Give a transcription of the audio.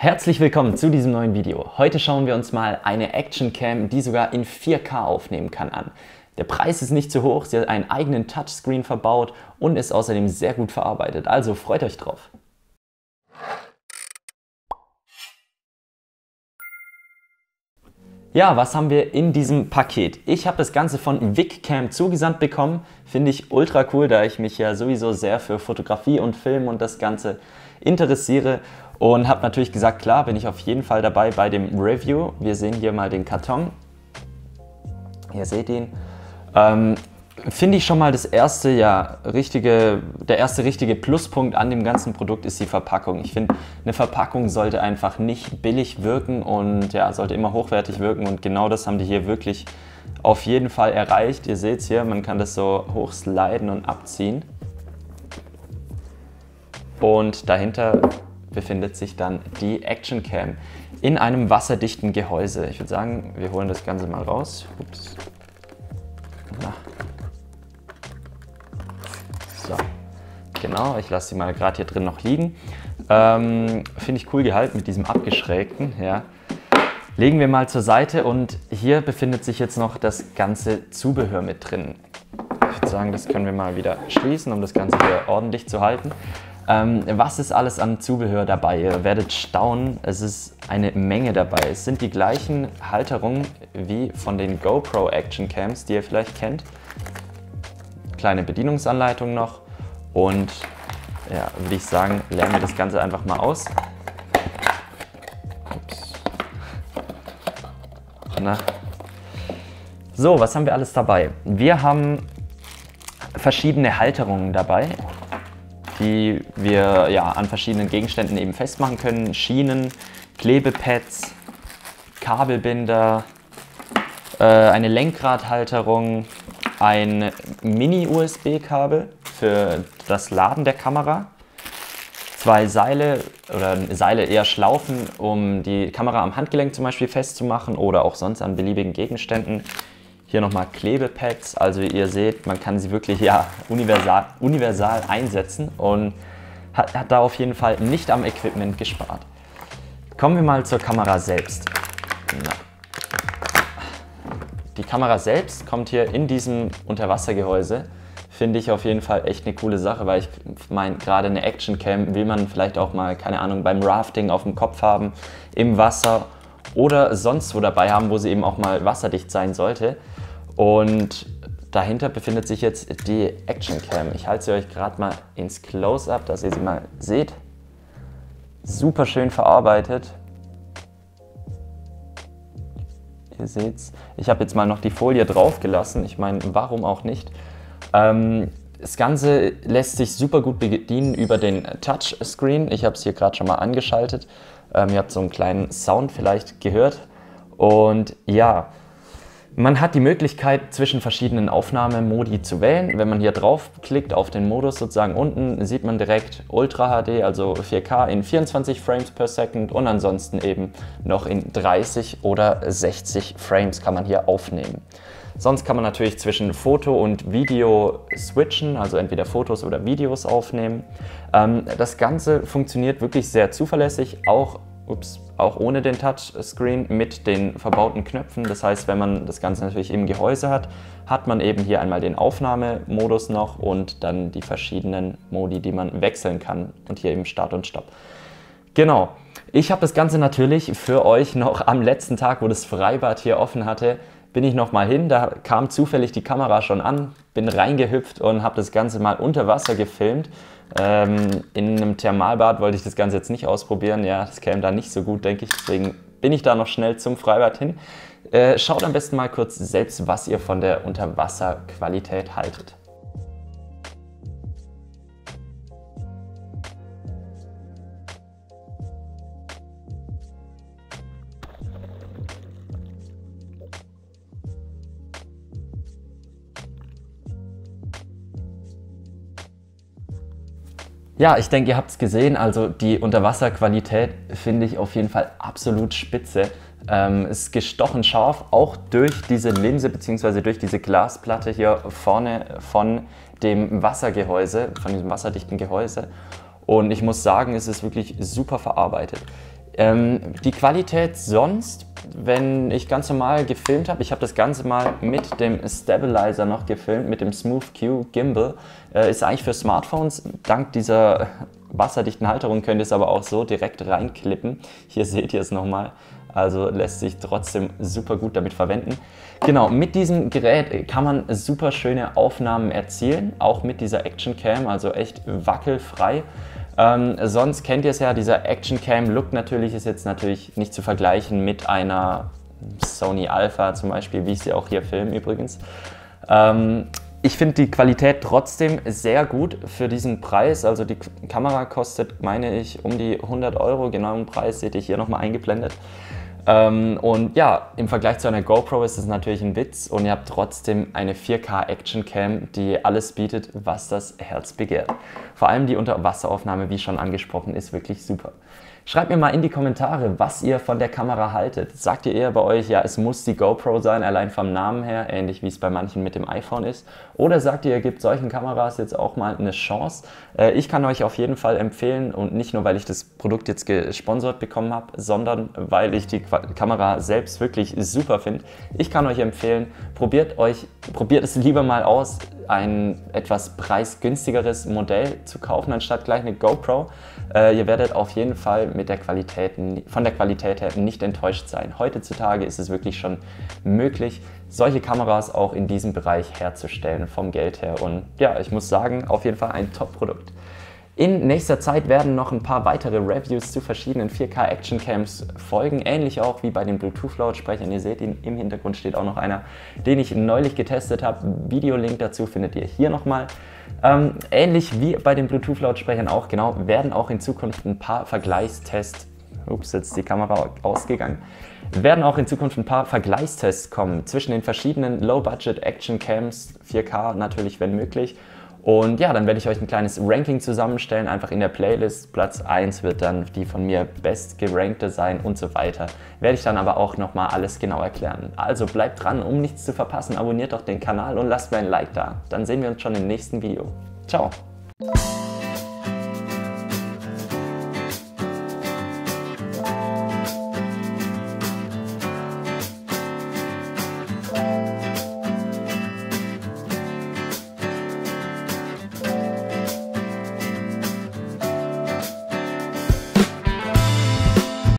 Herzlich willkommen zu diesem neuen Video. Heute schauen wir uns mal eine Actioncam, die sogar in 4K aufnehmen kann an. Der Preis ist nicht zu hoch, sie hat einen eigenen Touchscreen verbaut und ist außerdem sehr gut verarbeitet. Also freut euch drauf. Ja, was haben wir in diesem Paket? Ich habe das Ganze von VicCam zugesandt bekommen. Finde ich ultra cool, da ich mich ja sowieso sehr für Fotografie und Film und das Ganze interessiere. Und habe natürlich gesagt, klar, bin ich auf jeden Fall dabei bei dem Review. Wir sehen hier mal den Karton. Ihr seht ihn. Ähm, Finde ich schon mal das erste, ja, richtige, der erste richtige Pluspunkt an dem ganzen Produkt ist die Verpackung. Ich finde, eine Verpackung sollte einfach nicht billig wirken und ja, sollte immer hochwertig wirken und genau das haben die hier wirklich auf jeden Fall erreicht. Ihr seht es hier, man kann das so hochsliden und abziehen. Und dahinter befindet sich dann die Action Cam in einem wasserdichten Gehäuse. Ich würde sagen, wir holen das Ganze mal raus. Ups. Na. So, genau, ich lasse sie mal gerade hier drin noch liegen. Ähm, Finde ich cool gehalten mit diesem abgeschrägten. Ja. Legen wir mal zur Seite und hier befindet sich jetzt noch das ganze Zubehör mit drin. Ich würde sagen, das können wir mal wieder schließen, um das Ganze hier ordentlich zu halten. Ähm, was ist alles an Zubehör dabei? Ihr werdet staunen, es ist eine Menge dabei. Es sind die gleichen Halterungen wie von den GoPro Action Cams, die ihr vielleicht kennt. Kleine Bedienungsanleitung noch und ja, würde ich sagen, lernen wir das Ganze einfach mal aus. Ups. Na. So, was haben wir alles dabei? Wir haben verschiedene Halterungen dabei die wir ja, an verschiedenen Gegenständen eben festmachen können. Schienen, Klebepads, Kabelbinder, äh, eine Lenkradhalterung, ein Mini-USB-Kabel für das Laden der Kamera, zwei Seile oder Seile eher Schlaufen, um die Kamera am Handgelenk zum Beispiel festzumachen oder auch sonst an beliebigen Gegenständen. Hier nochmal Klebepads, also ihr seht, man kann sie wirklich ja, universal, universal einsetzen und hat, hat da auf jeden Fall nicht am Equipment gespart. Kommen wir mal zur Kamera selbst. Na. Die Kamera selbst kommt hier in diesem Unterwassergehäuse. Finde ich auf jeden Fall echt eine coole Sache, weil ich meine, gerade eine Actioncam will man vielleicht auch mal, keine Ahnung, beim Rafting auf dem Kopf haben, im Wasser oder sonst wo dabei haben, wo sie eben auch mal wasserdicht sein sollte. Und dahinter befindet sich jetzt die Action Cam. Ich halte sie euch gerade mal ins Close-Up, dass ihr sie mal seht. Super schön verarbeitet. Ihr seht's. Ich habe jetzt mal noch die Folie drauf gelassen. Ich meine, warum auch nicht? Ähm, das Ganze lässt sich super gut bedienen über den Touchscreen. Ich habe es hier gerade schon mal angeschaltet. Ähm, ihr habt so einen kleinen Sound vielleicht gehört. Und ja, man hat die Möglichkeit, zwischen verschiedenen Aufnahmemodi zu wählen. Wenn man hier draufklickt auf den Modus sozusagen unten, sieht man direkt Ultra HD, also 4K in 24 Frames per Second und ansonsten eben noch in 30 oder 60 Frames kann man hier aufnehmen. Sonst kann man natürlich zwischen Foto und Video switchen, also entweder Fotos oder Videos aufnehmen. Ähm, das Ganze funktioniert wirklich sehr zuverlässig, auch ups, auch ohne den Touchscreen mit den verbauten Knöpfen. Das heißt, wenn man das Ganze natürlich im Gehäuse hat, hat man eben hier einmal den Aufnahmemodus noch und dann die verschiedenen Modi, die man wechseln kann und hier eben Start und Stopp. Genau. Ich habe das Ganze natürlich für euch noch am letzten Tag, wo das Freibad hier offen hatte, bin ich noch mal hin. Da kam zufällig die Kamera schon an, bin reingehüpft und habe das Ganze mal unter Wasser gefilmt ähm, in einem Thermalbad wollte ich das Ganze jetzt nicht ausprobieren. Ja, das käme da nicht so gut, denke ich. Deswegen bin ich da noch schnell zum Freibad hin. Äh, schaut am besten mal kurz selbst, was ihr von der Unterwasserqualität haltet. Ja, ich denke, ihr habt es gesehen. Also die Unterwasserqualität finde ich auf jeden Fall absolut spitze. Ähm, ist gestochen scharf, auch durch diese Linse bzw. durch diese Glasplatte hier vorne von dem Wassergehäuse, von diesem wasserdichten Gehäuse. Und ich muss sagen, es ist wirklich super verarbeitet. Ähm, die Qualität sonst, wenn ich ganz normal gefilmt habe, ich habe das Ganze mal mit dem Stabilizer noch gefilmt, mit dem Smooth Q Gimbal, äh, ist eigentlich für Smartphones. Dank dieser wasserdichten Halterung könnt ihr es aber auch so direkt reinklippen. Hier seht ihr es nochmal. Also lässt sich trotzdem super gut damit verwenden. Genau, mit diesem Gerät kann man super schöne Aufnahmen erzielen, auch mit dieser Action Cam, also echt wackelfrei. Ähm, sonst kennt ihr es ja, dieser Action Cam Look natürlich ist jetzt natürlich nicht zu vergleichen mit einer Sony Alpha zum Beispiel, wie ich sie auch hier filme übrigens. Ähm, ich finde die Qualität trotzdem sehr gut für diesen Preis. Also die Kamera kostet, meine ich, um die 100 Euro. Genauen Preis seht ihr hier nochmal eingeblendet. Ähm, und ja, im Vergleich zu einer GoPro ist es natürlich ein Witz und ihr habt trotzdem eine 4K Action Cam, die alles bietet, was das Herz begehrt. Vor allem die Unterwasseraufnahme, wie schon angesprochen, ist wirklich super. Schreibt mir mal in die Kommentare, was ihr von der Kamera haltet. Sagt ihr eher bei euch, ja, es muss die GoPro sein, allein vom Namen her, ähnlich wie es bei manchen mit dem iPhone ist? Oder sagt ihr, ihr gebt solchen Kameras jetzt auch mal eine Chance? Äh, ich kann euch auf jeden Fall empfehlen und nicht nur, weil ich das Produkt jetzt gesponsert bekommen habe, sondern weil ich die Kamera selbst wirklich super finde. Ich kann euch empfehlen, probiert euch, probiert es lieber mal aus, ein etwas preisgünstigeres Modell zu kaufen, anstatt gleich eine GoPro. Äh, ihr werdet auf jeden Fall mit der Qualität, von der Qualität her nicht enttäuscht sein. Heutzutage ist es wirklich schon möglich, solche Kameras auch in diesem Bereich herzustellen, vom Geld her. Und ja, ich muss sagen, auf jeden Fall ein Top-Produkt. In nächster Zeit werden noch ein paar weitere Reviews zu verschiedenen 4K Action Cams folgen, ähnlich auch wie bei den Bluetooth-Lautsprechern. Ihr seht ihn, im Hintergrund steht auch noch einer, den ich neulich getestet habe. Videolink dazu findet ihr hier nochmal. Ähm, ähnlich wie bei den Bluetooth-Lautsprechern auch, genau, werden auch in Zukunft ein paar Vergleichstests, ups, jetzt die Kamera ausgegangen, werden auch in Zukunft ein paar Vergleichstests kommen zwischen den verschiedenen Low-Budget Action Cams, 4K natürlich, wenn möglich, und ja, dann werde ich euch ein kleines Ranking zusammenstellen, einfach in der Playlist. Platz 1 wird dann die von mir bestgerankte sein und so weiter. Werde ich dann aber auch nochmal alles genau erklären. Also bleibt dran, um nichts zu verpassen. Abonniert doch den Kanal und lasst mir ein Like da. Dann sehen wir uns schon im nächsten Video. Ciao!